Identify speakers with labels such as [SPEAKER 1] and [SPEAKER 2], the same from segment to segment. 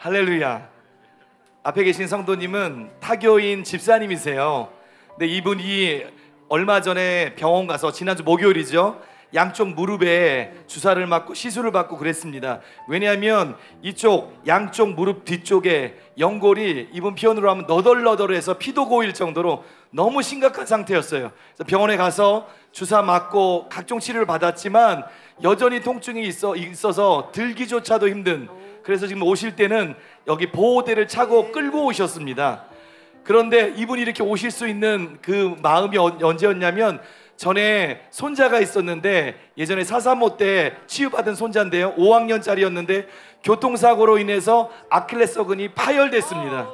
[SPEAKER 1] 할렐루야. 앞에 계신 성도님은 타교인 집사님이세요. 근데 이분이 얼마 전에 병원 가서 지난주 목요일이죠. 양쪽 무릎에 주사를 맞고 시술을 받고 그랬습니다. 왜냐하면 이쪽 양쪽 무릎 뒤쪽에 연골이 이분 표현으로 하면 너덜너덜해서 피도 고일 정도로 너무 심각한 상태였어요. 병원에 가서 주사 맞고 각종 치료를 받았지만 여전히 통증이 있어 있어서 들기조차도 힘든. 그래서 지금 오실 때는 여기 보호대를 차고 끌고 오셨습니다. 그런데 이분이 이렇게 오실 수 있는 그 마음이 어- 언제였냐면 전에 손자가 있었는데 예전에 사사모 때 치유받은 손자인데요. 5학년짜리였는데 교통사고로 인해서 아킬레스건이 파열됐습니다.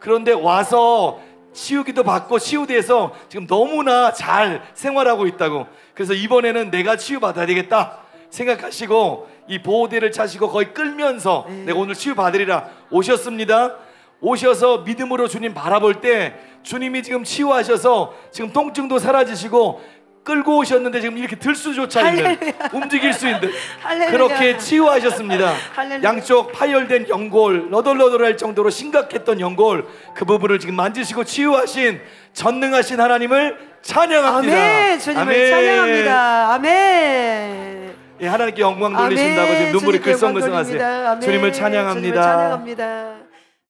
[SPEAKER 1] 그런데 와서 치유기도 받고 치유돼서 지금 너무나 잘 생활하고 있다고. 그래서 이번에는 내가 치유받아야 되겠다 생각하시고 이 보호대를 차시고 거의 끌면서 내가 오늘 치유받으리라 오셨습니다. 오셔서 믿음으로 주님 바라볼 때 주님이 지금 치유하셔서 지금 통증도 사라지시고 끌고 오셨는데 지금 이렇게 들 수조차 있는 움직일 수 있는
[SPEAKER 2] 할렐루야.
[SPEAKER 1] 그렇게 치유하셨습니다.
[SPEAKER 2] 할렐루야.
[SPEAKER 1] 양쪽 파열된 연골 너덜너덜할 정도로 심각했던 연골 그 부분을 지금 만지시고 치유하신 전능하신 하나님을 찬양합니다.
[SPEAKER 2] 아멘. 주님을
[SPEAKER 1] 아멘.
[SPEAKER 2] 찬양합니다. 아멘.
[SPEAKER 1] 예, 하나님께 영광 돌리신다고
[SPEAKER 2] 아멘.
[SPEAKER 1] 지금 눈물이 글썽글썽하세요. 주님을
[SPEAKER 2] 주님을
[SPEAKER 1] 찬양합니다.
[SPEAKER 2] 찬양합니다.